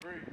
Three.